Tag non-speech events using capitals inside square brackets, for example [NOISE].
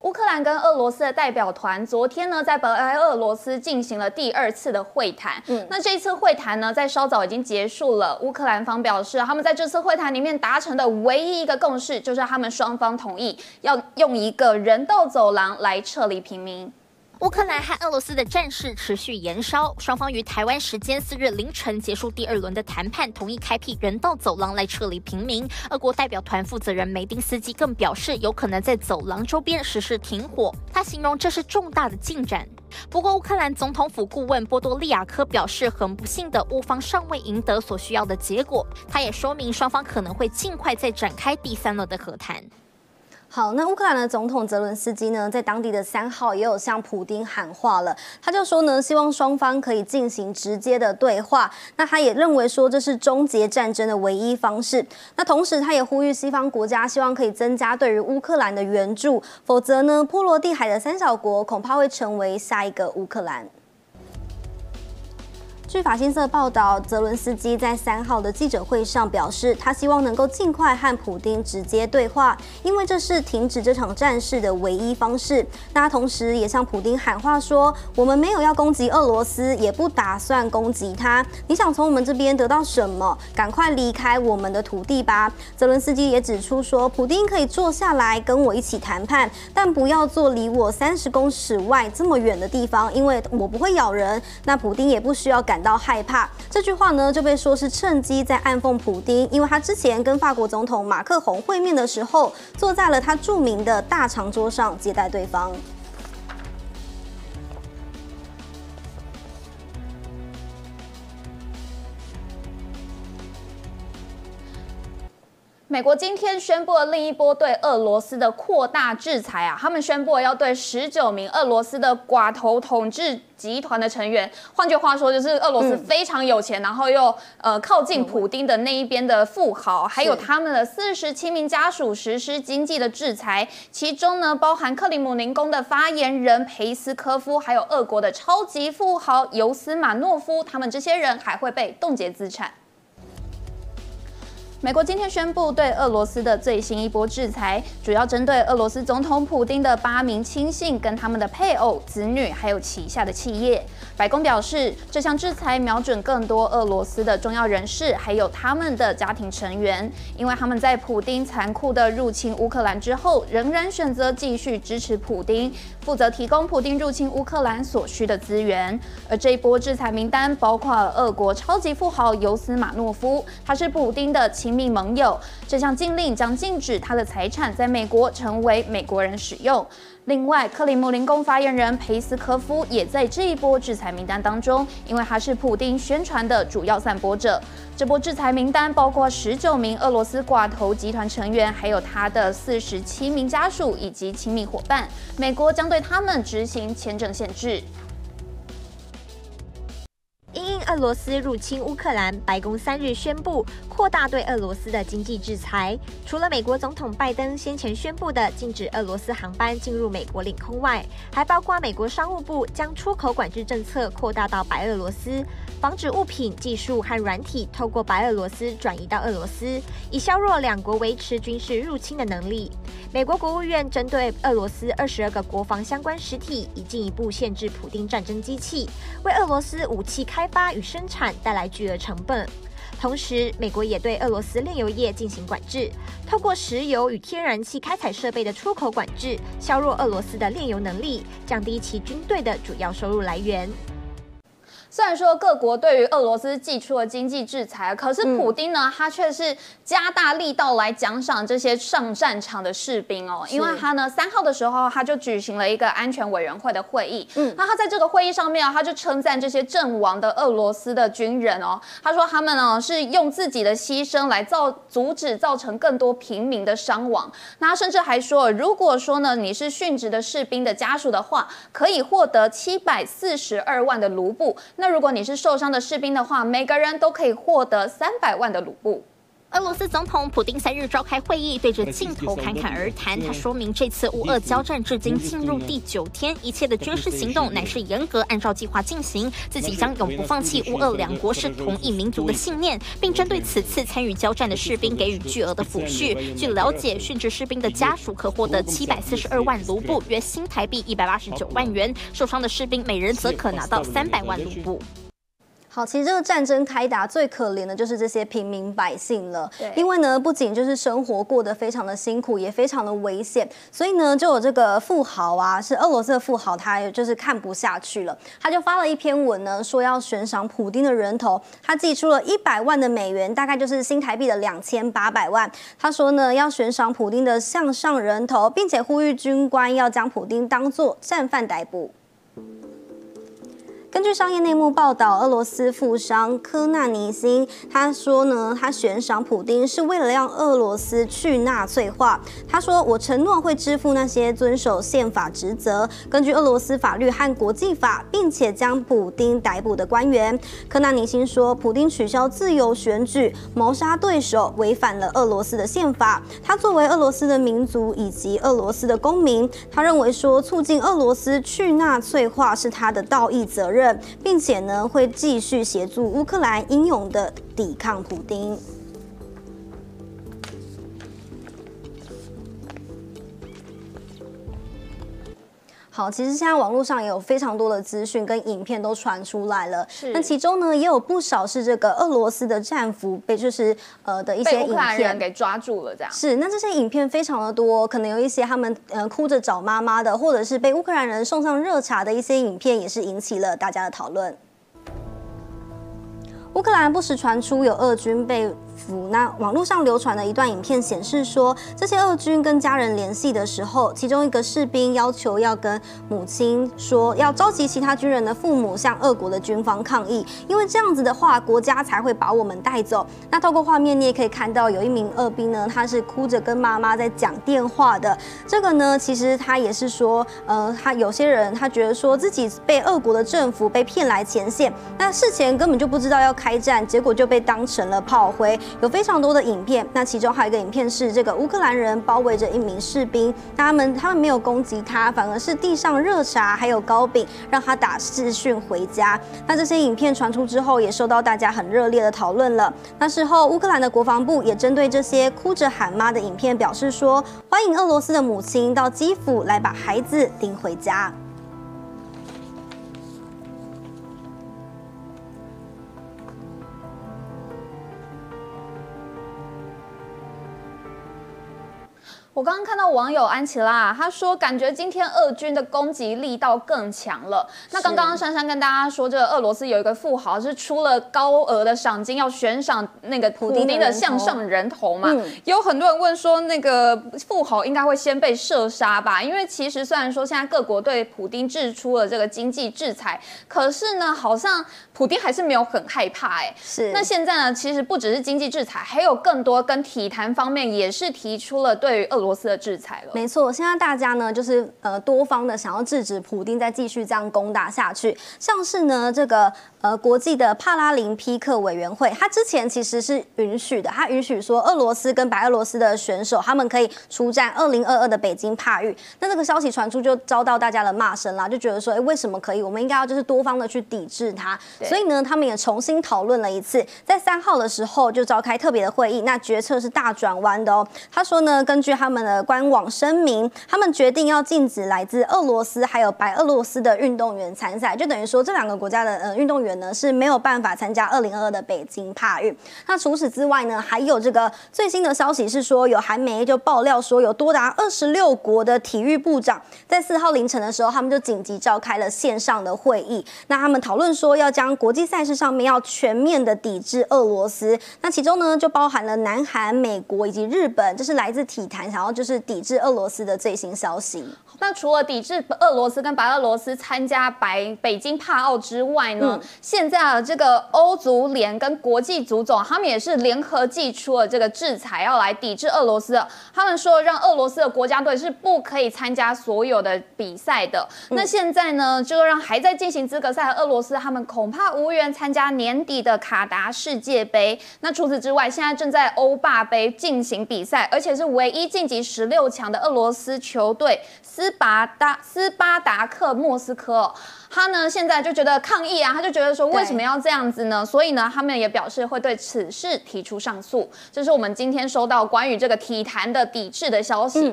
乌克兰跟俄罗斯的代表团昨天呢，在白俄罗斯进行了第二次的会谈。嗯，那这一次会谈呢，在稍早已经结束了。乌克兰方表示，他们在这次会谈里面达成的唯一一个共识，就是他们双方同意要用一个人道走廊来撤离平民。乌克兰和俄罗斯的战事持续延烧，双方于台湾时间四日凌晨结束第二轮的谈判，同意开辟人道走廊来撤离平民。俄国代表团负责人梅丁斯基更表示，有可能在走廊周边实施停火。他形容这是重大的进展。不过，乌克兰总统府顾问波多利亚科表示，很不幸的，乌方尚未赢得所需要的结果。他也说明，双方可能会尽快再展开第三轮的和谈。好，那乌克兰的总统泽伦斯基呢，在当地的三号也有向普丁喊话了。他就说呢，希望双方可以进行直接的对话。那他也认为说，这是终结战争的唯一方式。那同时，他也呼吁西方国家，希望可以增加对于乌克兰的援助，否则呢，波罗的海的三小国恐怕会成为下一个乌克兰。据法新社报道，泽伦斯基在三号的记者会上表示，他希望能够尽快和普京直接对话，因为这是停止这场战事的唯一方式。那同时也向普京喊话说：“我们没有要攻击俄罗斯，也不打算攻击他。你想从我们这边得到什么？赶快离开我们的土地吧。”泽伦斯基也指出说，普京可以坐下来跟我一起谈判，但不要坐离我三十公尺外这么远的地方，因为我不会咬人。那普京也不需要感。到害怕，这句话呢就被说是趁机在暗讽普丁，因为他之前跟法国总统马克宏会面的时候，坐在了他著名的大长桌上接待对方。美国今天宣布了另一波对俄罗斯的扩大制裁啊！他们宣布要对十九名俄罗斯的寡头统治集团的成员，换句话说，就是俄罗斯非常有钱，然后又呃靠近普丁的那一边的富豪，还有他们的四十七名家属实施经济的制裁，其中呢包含克里姆林宫的发言人佩斯科夫，还有俄国的超级富豪尤斯马诺夫，他们这些人还会被冻结资产。美国今天宣布对俄罗斯的最新一波制裁，主要针对俄罗斯总统普京的八名亲信、跟他们的配偶、子女，还有旗下的企业。白宫表示，这项制裁瞄准更多俄罗斯的重要人士，还有他们的家庭成员，因为他们在普京残酷的入侵乌克兰之后，仍然选择继续支持普京，负责提供普京入侵乌克兰所需的资源。而这一波制裁名单包括了俄国超级富豪尤斯马诺夫，他是普京的。亲密盟友，这项禁令将禁止他的财产在美国成为美国人使用。另外，克里姆林宫发言人佩斯科夫也在这一波制裁名单当中，因为他是普丁宣传的主要散播者。这波制裁名单包括十九名俄罗斯寡头集团成员，还有他的四十七名家属以及亲密伙伴。美国将对他们执行签证限制。俄罗斯入侵乌克兰，白宫三日宣布扩大对俄罗斯的经济制裁。除了美国总统拜登先前宣布的禁止俄罗斯航班进入美国领空外，还包括美国商务部将出口管制政策扩大到白俄罗斯。防止物品、技术和软体透过白俄罗斯转移到俄罗斯，以削弱两国维持军事入侵的能力。美国国务院针对俄罗斯二十二个国防相关实体，已进一步限制普丁战争机器，为俄罗斯武器开发与生产带来巨额成本。同时，美国也对俄罗斯炼油业进行管制，透过石油与天然气开采设备的出口管制，削弱俄罗斯的炼油能力，降低其军队的主要收入来源。虽然说各国对于俄罗斯寄出了经济制裁，可是普丁呢，他却是加大力道来奖赏这些上战场的士兵哦。因为他呢，三号的时候他就举行了一个安全委员会的会议。嗯，那他在这个会议上面啊，他就称赞这些阵亡的俄罗斯的军人哦。他说他们呢是用自己的牺牲来造阻止造成更多平民的伤亡。那他甚至还说，如果说呢你是殉职的士兵的家属的话，可以获得七百四十二万的卢布。那如果你是受伤的士兵的话，每个人都可以获得三百万的卢布。俄罗斯总统普京三日召开会议，对着镜头侃侃而谈。他说明，这次乌俄交战至今进入第九天，一切的军事行动乃是严格按照计划进行，自己将永不放弃乌俄两国是同一民族的信念，并针对此次参与交战的士兵给予巨额的抚恤。据了解，殉职士兵的家属可获得 [LAUGHS] 七百四十二万卢布，约新台币一百八十九万元；受伤的士兵每人则可拿到三百万卢布。好，其实这个战争开打最可怜的就是这些平民百姓了。对，因为呢，不仅就是生活过得非常的辛苦，也非常的危险，所以呢，就有这个富豪啊，是俄罗斯的富豪，他就是看不下去了，他就发了一篇文呢，说要悬赏普丁的人头，他寄出了一百万的美元，大概就是新台币的两千八百万。他说呢，要悬赏普丁的向上人头，并且呼吁军官要将普丁当作战犯逮捕。根据商业内幕报道，俄罗斯富商科纳尼辛他说呢，他悬赏普丁是为了让俄罗斯去纳粹化。他说：“我承诺会支付那些遵守宪法职责、根据俄罗斯法律和国际法，并且将普丁逮捕的官员。”科纳尼辛说：“普丁取消自由选举、谋杀对手，违反了俄罗斯的宪法。他作为俄罗斯的民族以及俄罗斯的公民，他认为说促进俄罗斯去纳粹化是他的道义责任。”并且呢，会继续协助乌克兰英勇的抵抗普丁。好，其实现在网络上也有非常多的资讯跟影片都传出来了。是，那其中呢，也有不少是这个俄罗斯的战俘被就是呃的一些影片给抓住了，这样。是，那这些影片非常的多，可能有一些他们呃哭着找妈妈的，或者是被乌克兰人送上热茶的一些影片，也是引起了大家的讨论。乌克兰不时传出有俄军被。那网络上流传的一段影片显示说，这些俄军跟家人联系的时候，其中一个士兵要求要跟母亲说，要召集其他军人的父母向俄国的军方抗议，因为这样子的话，国家才会把我们带走。那透过画面，你也可以看到有一名俄兵呢，他是哭着跟妈妈在讲电话的。这个呢，其实他也是说，呃，他有些人他觉得说自己被俄国的政府被骗来前线，那事前根本就不知道要开战，结果就被当成了炮灰。有非常多的影片，那其中还有一个影片是这个乌克兰人包围着一名士兵，他们他们没有攻击他，反而是递上热茶还有糕饼，让他打视讯回家。那这些影片传出之后，也受到大家很热烈的讨论了。那事后，乌克兰的国防部也针对这些哭着喊妈的影片表示说，欢迎俄罗斯的母亲到基辅来把孩子领回家。我刚刚看到网友安琪拉，他说感觉今天俄军的攻击力道更强了。那刚刚珊珊跟大家说，这个俄罗斯有一个富豪是出了高额的赏金，要悬赏那个普丁的向上人头嘛。有很多人问说，那个富豪应该会先被射杀吧？因为其实虽然说现在各国对普丁制出了这个经济制裁，可是呢，好像普丁还是没有很害怕。哎，是。那现在呢，其实不只是经济制裁，还有更多跟体坛方面也是提出了对于俄。俄罗斯的制裁了，没错。现在大家呢，就是呃多方的想要制止普丁再继续这样攻打下去。像是呢，这个呃国际的帕拉林匹克委员会，他之前其实是允许的，他允许说俄罗斯跟白俄罗斯的选手他们可以出战二零二二的北京帕运。那这个消息传出，就遭到大家的骂声啦，就觉得说，哎，为什么可以？我们应该要就是多方的去抵制他。所以呢，他们也重新讨论了一次，在三号的时候就召开特别的会议，那决策是大转弯的哦。他说呢，根据他们。们的官网声明，他们决定要禁止来自俄罗斯还有白俄罗斯的运动员参赛，就等于说这两个国家的呃运动员呢是没有办法参加二零二二的北京帕运。那除此之外呢，还有这个最新的消息是说，有韩媒就爆料说，有多达二十六国的体育部长在四号凌晨的时候，他们就紧急召开了线上的会议。那他们讨论说，要将国际赛事上面要全面的抵制俄罗斯。那其中呢，就包含了南韩、美国以及日本，这是来自体坛想要。要就是抵制俄罗斯的最新消息。那除了抵制俄罗斯跟白俄罗斯参加白北京帕奥之外呢，现在啊，这个欧足联跟国际足总他们也是联合寄出了这个制裁，要来抵制俄罗斯。他们说让俄罗斯的国家队是不可以参加所有的比赛的。那现在呢，就让还在进行资格赛的俄罗斯，他们恐怕无缘参加年底的卡达世界杯。那除此之外，现在正在欧霸杯进行比赛，而且是唯一晋级十六强的俄罗斯球队斯斯巴达斯巴达克莫斯科。他呢现在就觉得抗议啊，他就觉得说为什么要这样子呢？所以呢，他们也表示会对此事提出上诉。这是我们今天收到关于这个体坛的抵制的消息。